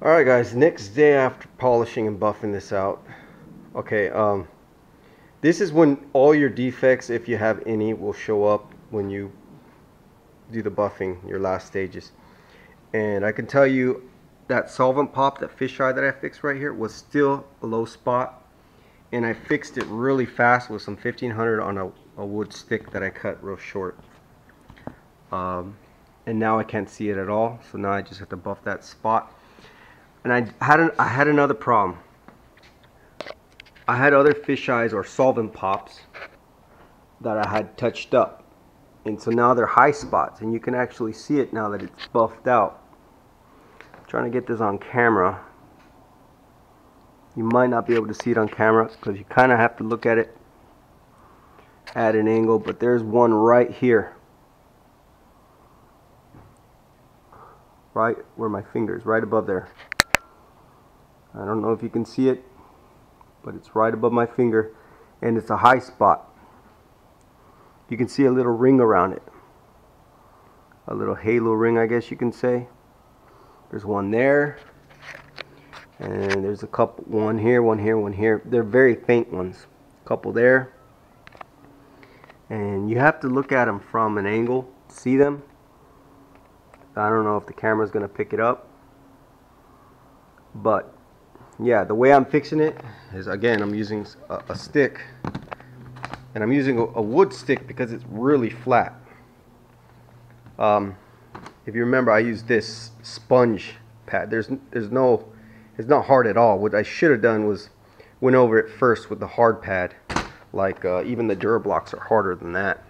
Alright guys, next day after polishing and buffing this out. Okay, um, this is when all your defects, if you have any, will show up when you do the buffing, your last stages. And I can tell you that solvent pop, that fisheye that I fixed right here, was still a low spot. And I fixed it really fast with some 1500 on a, a wood stick that I cut real short. Um, and now I can't see it at all, so now I just have to buff that spot and I had an, I had another problem. I had other fisheyes or solvent pops that I had touched up. And so now they're high spots and you can actually see it now that it's buffed out. I'm trying to get this on camera. You might not be able to see it on camera because you kind of have to look at it at an angle, but there's one right here. Right where my fingers, right above there. I don't know if you can see it, but it's right above my finger and it's a high spot. You can see a little ring around it. A little halo ring, I guess you can say. There's one there. And there's a couple, one here, one here, one here. They're very faint ones. A couple there. And you have to look at them from an angle, to see them. I don't know if the camera's going to pick it up. But yeah the way I'm fixing it is again I'm using a, a stick and I'm using a, a, wood stick because it's really flat. Um, if you remember I used this sponge pad. There's there's no it's not hard at all. What I should have done was went over it first with the hard pad like uh, even the Durablocks are harder than that.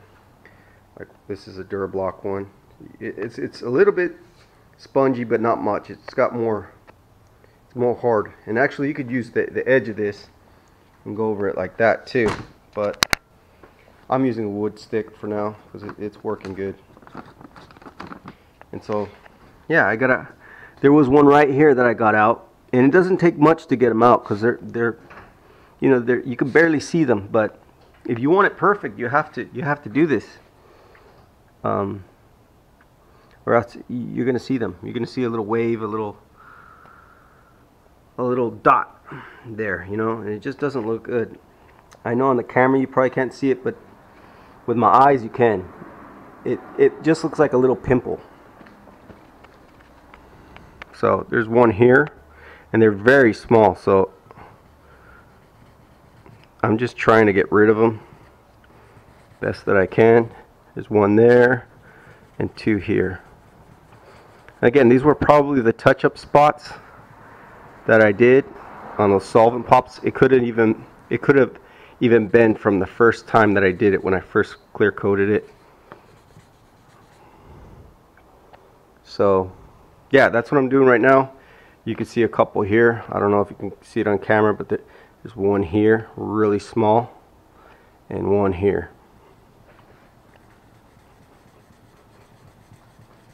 Like this is a Durablock one. It's it's a little bit spongy but not much. It's got more it's more hard. And actually you could use the, the edge of this and go over it like that too. But I'm using a wood stick for now because it, it's working good. And so yeah I got a there was one right here that I got out. And it doesn't take much to get them out because they're they're you know they're you can barely see them. But if you want it perfect you have to you have to do this. Um, or else you're gonna see them. You're gonna see a little wave a little a little dot there, you know, and it just doesn't look good. I know on the camera you probably can't see it, but with my eyes you can. It, it just looks like a little pimple. So there's one here, and they're very small, so I'm just trying to get rid of them best that I can. There's one there, and two here. Again, these were probably the touch-up spots that I did on those solvent pops, it could have even it could have even been from the first time that I did it when I first clear coated it. So yeah, that's what I'm doing right now. You can see a couple here. I don't know if you can see it on camera, but there's one here, really small, and one here.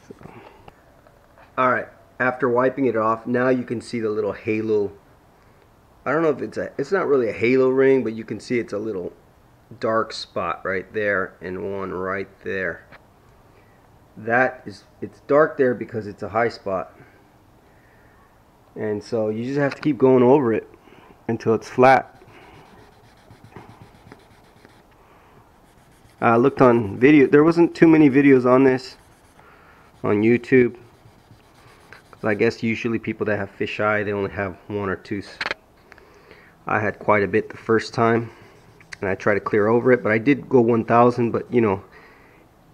So. All right after wiping it off, now you can see the little halo. I don't know if it's a, it's not really a halo ring, but you can see it's a little dark spot right there and one right there. That is, it's dark there because it's a high spot. And so you just have to keep going over it until it's flat. I looked on video, there wasn't too many videos on this on YouTube I guess usually people that have fisheye, they only have one or two. I had quite a bit the first time, and I tried to clear over it, but I did go 1,000, but you know,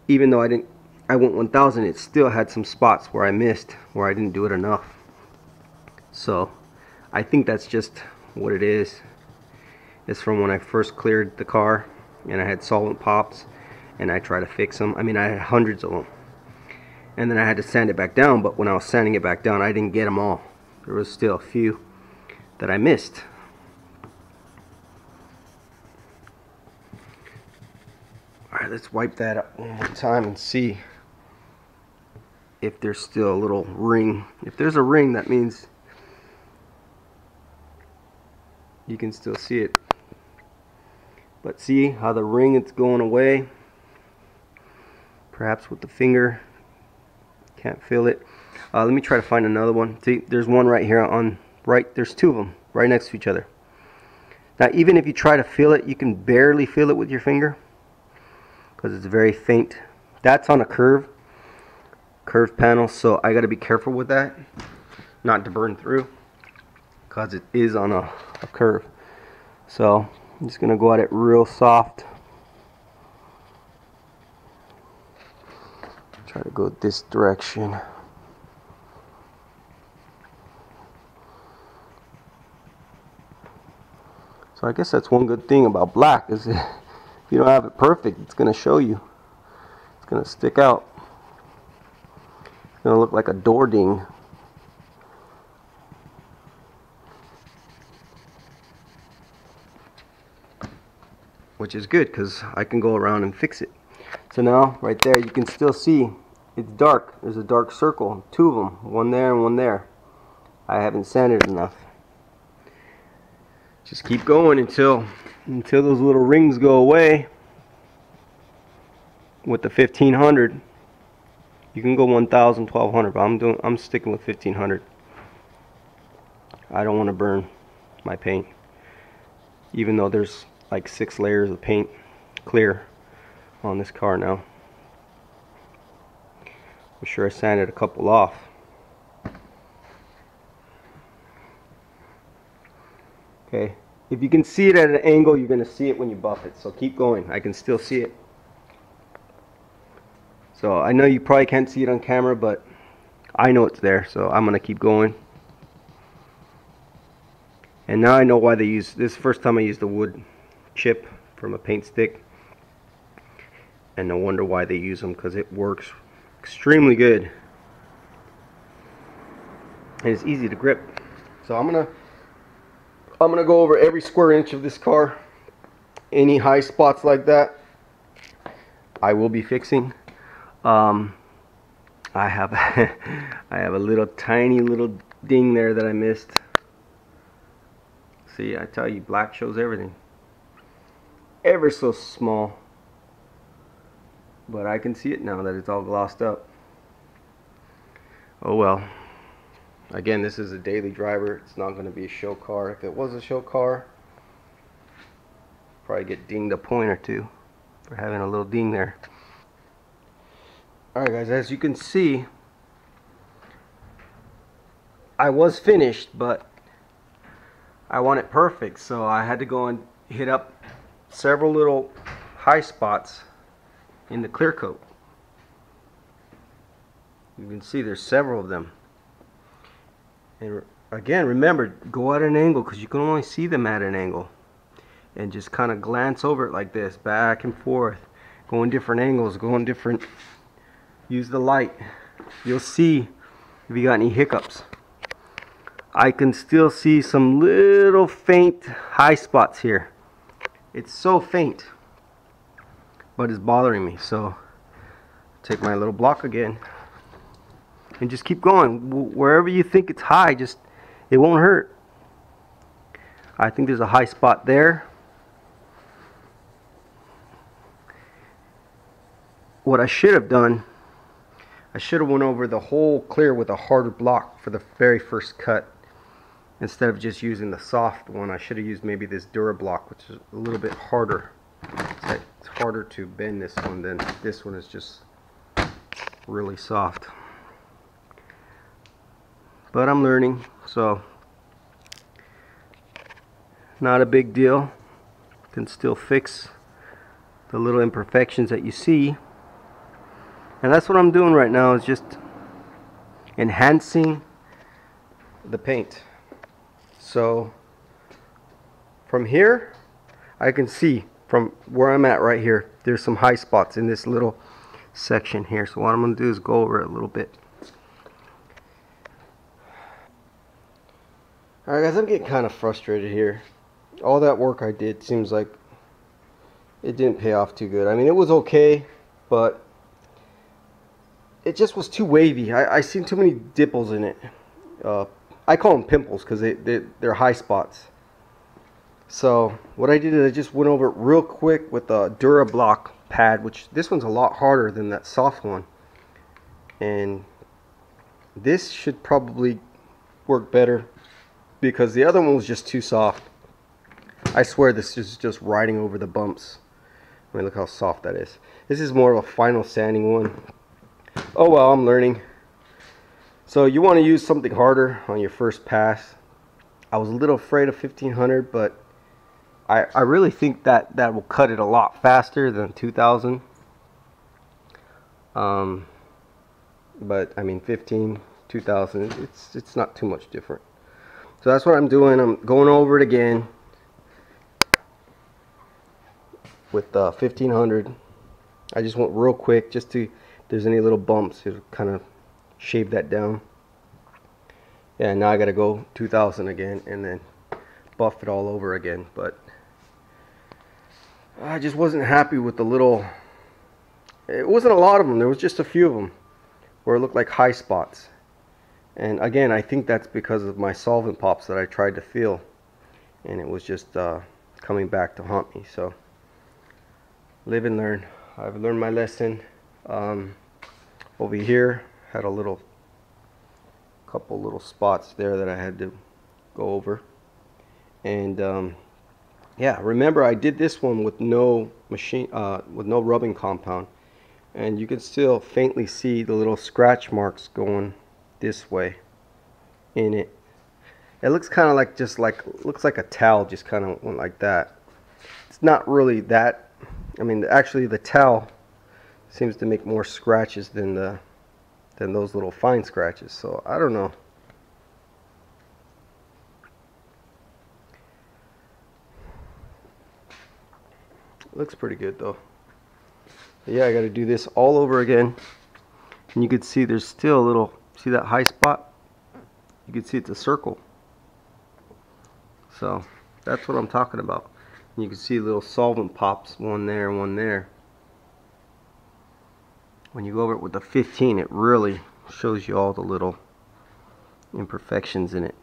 even though I didn't, I went 1,000, it still had some spots where I missed, where I didn't do it enough. So, I think that's just what it is. It's from when I first cleared the car, and I had solvent pops, and I tried to fix them. I mean, I had hundreds of them and then I had to sand it back down but when I was sanding it back down I didn't get them all. There was still a few that I missed. Alright let's wipe that up one more time and see if there's still a little ring. If there's a ring that means you can still see it. But see how the ring it's going away. Perhaps with the finger can't feel it Uh, let me try to find another one. See, there's one right here on right. There's two of them right next to each other. Now, even if you try to feel it, you can barely feel it with your finger because it's very faint. That's on a curve, curved panel, so I got to be careful with that, not to burn through because it is on a, a curve. So I'm just to go at it real soft. Try to go this direction. So I guess that's one good thing about black is if you don't have it perfect, it's going to show you. It's going to stick out. It's going to look like a door ding. Which is good because I can go around and fix it. So now, right there, you can still see it's dark. There's a dark circle. Two of them. One there and one there. I haven't sanded enough just keep going until until those little rings go away with the 1500 you can go 1000 1200 but I'm doing I'm sticking with 1500 I don't want to burn my paint even though there's like six layers of paint clear on this car now I'm sure I sanded a couple off okay if you can see it at an angle, you're going to see it when you buff it. So keep going. I can still see it. So I know you probably can't see it on camera, but I know it's there. So I'm going to keep going. And now I know why they use, this first time I used a wood chip from a paint stick. And no wonder why they use them because it works extremely good. And it's easy to grip. So I'm to I'm to go over every square inch of this car. Any high spots like that, I will be fixing. Um, I have I have a little tiny little ding there that I missed. See, I tell you, black shows everything. Ever so small. But I can see it now that it's all glossed up. Oh well. Again, this is a daily driver. It's not going to be a show car. If it was a show car, probably get dinged a point or two for having a little ding there. Alright guys, as you can see, I was finished, but I want it perfect, so I had to go and hit up several little high spots in the clear coat. You can see there's several of them. And again, remember, go at an angle because you can only see them at an angle. And just kind of glance over it like this, back and forth. going different angles, going different... Use the light. You'll see if you got any hiccups. I can still see some little faint high spots here. It's so faint, but it's bothering me. So take my little block again and just keep going. Wherever you think it's high, just it won't hurt. I think there's a high spot there. What I should have done, I should have went over the whole clear with a harder block for the very first cut. Instead of just using the soft one, I should have used maybe this Durablock, which is a little bit harder. It's harder to bend this one than this one is just really soft. But I'm learning so not a big deal. Can still fix the little imperfections that you see. And that's what I'm doing right now is just enhancing the paint. So from here I can see from where I'm at right here there's some high spots in this little section here so what I'm going to do is go over it a little bit Alright guys, I'm getting kind of frustrated here. All that work I did seems like it didn't pay off too good. I mean, it was okay, but it just was too wavy. I, I seen too many dimples in it. Uh, I call them pimples because they, they, they're high spots. So what I did is I just went over it real quick with a Durablock pad, which this one's a lot harder than that soft one. And this should probably work better because the other one was just too soft. I swear this is just riding over the bumps. I mean, look how soft that is. This is more of a final sanding one. Oh well, I'm learning. So you want to use something harder on your first pass. I was a little afraid of 1500, but I, I really think that that will cut it a lot faster than 2000. Um, but I mean 15, 2000, it's it's not too much different. So that's what I'm doing. I'm going over it again with uh, 1500. I just went real quick just to, there's any little bumps, to kind of shave that down. Yeah, now I got to go 2000 again and then buff it all over again. But I just wasn't happy with the little, it wasn't a lot of them. There was just a few of them where it looked like high spots. And again, I think that's because of my solvent pops that I tried to feel. And it was just uh, coming back to haunt me. So live and learn. I've learned my lesson. Um, over here, had a little, couple little spots there that I had to go over. And um, yeah, remember I did this one with no machine, uh, with no rubbing compound. And you can still faintly see the little scratch marks going this way in it. It looks kind of like just like looks like a towel just kind of went like that. It's not really that. I mean, actually, the towel seems to make more scratches than the than those little fine scratches. So I don't know. Looks pretty good though. Yeah, I got to do this all over again. And you can see there's still a little See that high spot? You can see it's a circle. So that's what I'm talking about. You can see little solvent pops, one there, one there. When you go over it with the 15, it really shows you all the little imperfections in it.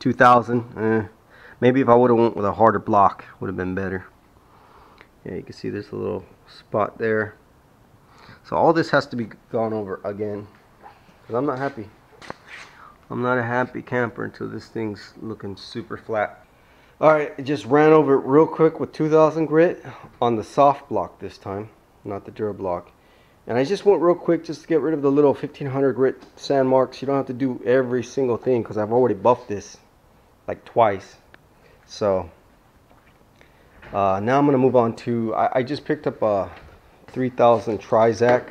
2000, eh. Maybe if I would have went with a harder block, would have been better. Yeah, you can see there's a little spot there. So all this has to be gone over again. Because I'm not happy. I'm not a happy camper until this thing's looking super flat. Alright, just ran over it real quick with 2000 grit on the soft block this time. Not the Dura block. And I just went real quick just to get rid of the little 1500 grit sand marks. You don't have to do every single thing because I've already buffed this like twice. So uh, now I'm going to move on to, I, I just picked up a 3000 Trizact.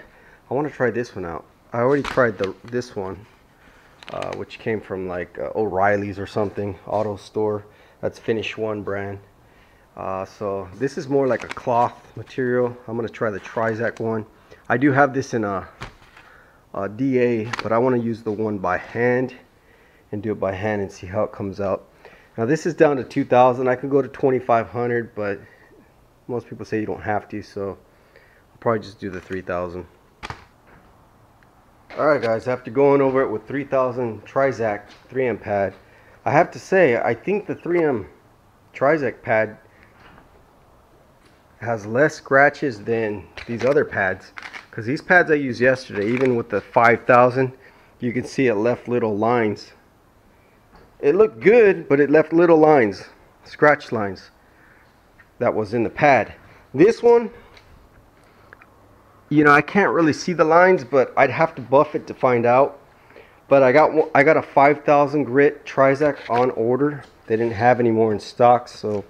I want to try this one out. I already tried the this one, uh, which came from like uh, O'Reilly's or something, auto store. That's Finish One brand. Uh, so this is more like a cloth material. I'm going to try the Trizact one. I do have this in a, a DA, but I want to use the one by hand and do it by hand and see how it comes out. Now this is down to 2000. I could go to 2500, but most people say you don't have to, so I'll probably just do the 3000 alright guys after going over it with 3000 Trizact 3M pad I have to say I think the 3M Trizact pad has less scratches than these other pads because these pads I used yesterday even with the 5000 you can see it left little lines it looked good but it left little lines scratch lines that was in the pad this one you know, I can't really see the lines, but I'd have to buff it to find out. But I got I got a 5,000 grit Trizact on order. They didn't have any more in stock, so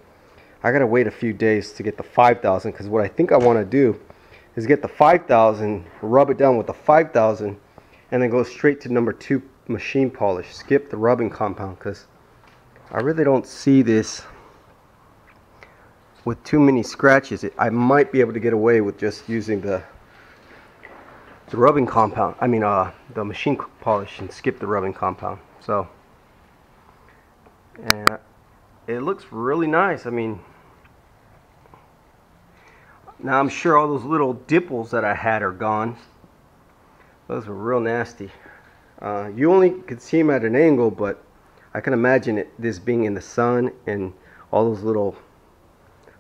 I gotta wait a few days to get the 5,000. Because what I think I want to do is get the 5,000, rub it down with the 5,000, and then go straight to number two machine polish. Skip the rubbing compound, because I really don't see this with too many scratches. I might be able to get away with just using the the rubbing compound I mean uh, the machine polish and skip the rubbing compound so and it looks really nice I mean now I'm sure all those little dimples that I had are gone those were real nasty uh, you only could see them at an angle but I can imagine it this being in the sun and all those little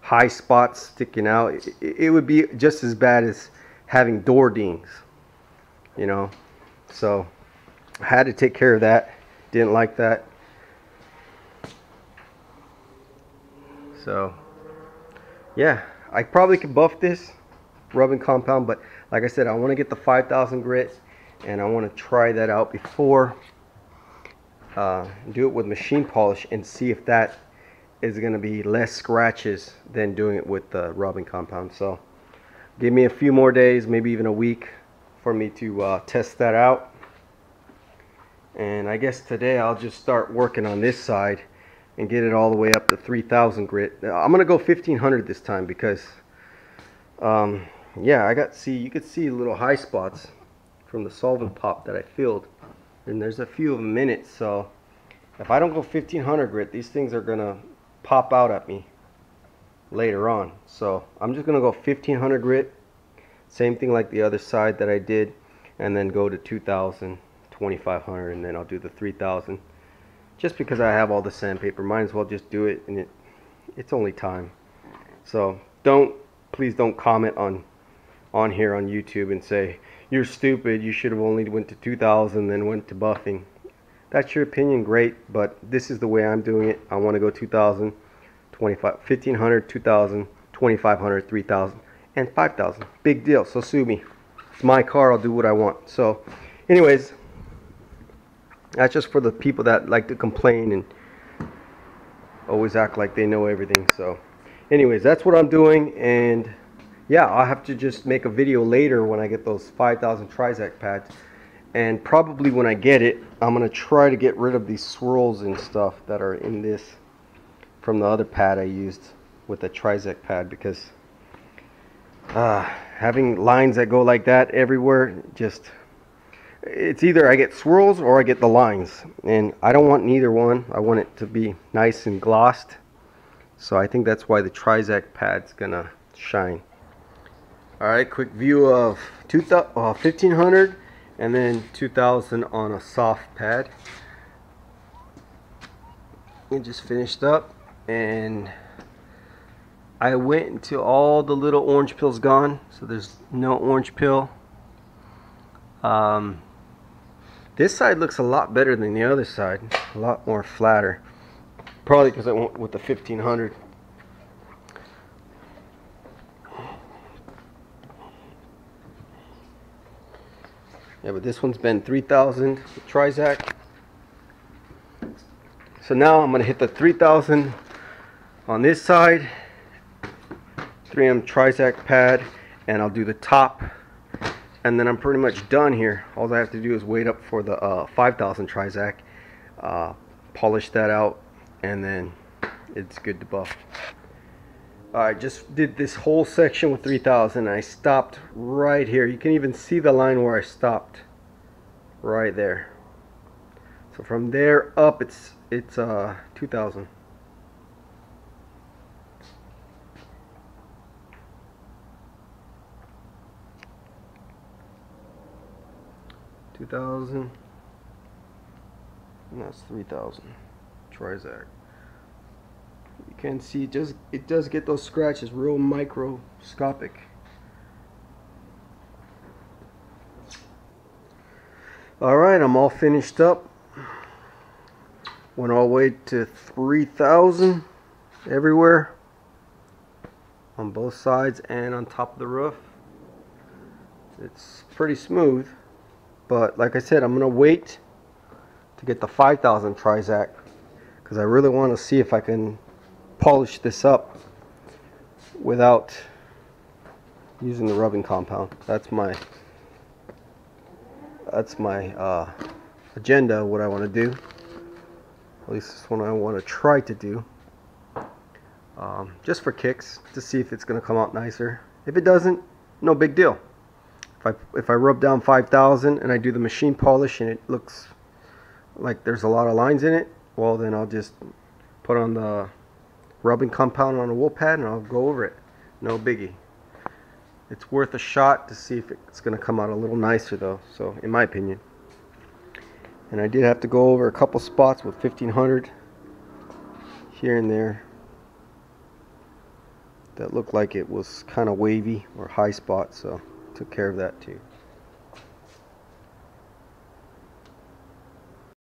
high spots sticking out it, it would be just as bad as having door dings you know So I had to take care of that. Didn't like that. So yeah, I probably could buff this rubbing compound, but like I said, I want to get the 5000 grit and I want to try that out before uh, do it with machine polish and see if that is going to be less scratches than doing it with the rubbing compound. So give me a few more days, maybe even a week for me to uh, test that out. And I guess today I'll just start working on this side and get it all the way up to 3000 grit. I'm going to go 1500 this time because um, yeah, I got see you could see little high spots from the solvent pop that I filled. And there's a few of them in it so if I don't go 1500 grit these things are gonna pop out at me later on. So I'm just gonna go 1500 grit same thing like the other side that I did and then go to 2000 2500 and then I'll do the 3000 just because I have all the sandpaper might as well just do it and it it's only time. So don't please don't comment on on here on YouTube and say you're stupid you should have only went to 2000 then went to buffing. That's your opinion great but this is the way I'm doing it. I want to go 2000 25 1500 2000 2500 3000 and 5000 big deal so sue me. It's my car I'll do what I want. So anyways that's just for the people that like to complain and always act like they know everything so. Anyways that's what I'm doing and yeah, I'll have to just make a video later when I get those 5,000 Trizact pads. And probably when I get it, I'm going to try to get rid of these swirls and stuff that are in this from the other pad I used with the Trizact pad because uh, having lines that go like that everywhere just it's either I get swirls or I get the lines. And I don't want neither one. I want it to be nice and glossed. So I think that's why the Trizact pad's gonna shine all right, quick view of 2000, uh, 1500 and then 2000 on a soft pad. It just finished up and I went until all the little orange pills gone. So there's no orange pill. Um, this side looks a lot better than the other side. A lot more flatter. Probably because I went with the 1500. Yeah, but this one's been 3000 Trizact. So now I'm going to hit the 3000 on this side. 3M Trizact pad and I'll do the top and then I'm pretty much done here. All I have to do is wait up for the uh, 5000 Trizact, uh, polish that out and then it's good to buff. I just did this whole section with 3000 I stopped right here. You can even see the line where I stopped. Right there. So from there up it's it's uh 2000 2000 and that's 3000 Trizact you can see it just it does get those scratches real microscopic. Alright I'm all finished up. Went all the way to 3000 everywhere on both sides and on top of the roof. It's pretty smooth but like I said I'm gonna wait to get the 5000 Trizact because I really want to see if I can polish this up without using the rubbing compound. That's my that's my uh, agenda, what I want to do. At least this one I want to try to do. Um, just for kicks, to see if it's going to come out nicer. If it doesn't, no big deal. If I, if I rub down 5000 and I do the machine polish and it looks like there's a lot of lines in it, well then I'll just put on the rubbing compound on a wool pad and I'll go over it. No biggie. It's worth a shot to see if it's going to come out a little nicer though, so in my opinion. And I did have to go over a couple spots with 1500 here and there that looked like it was kind of wavy or high spots, so took care of that too.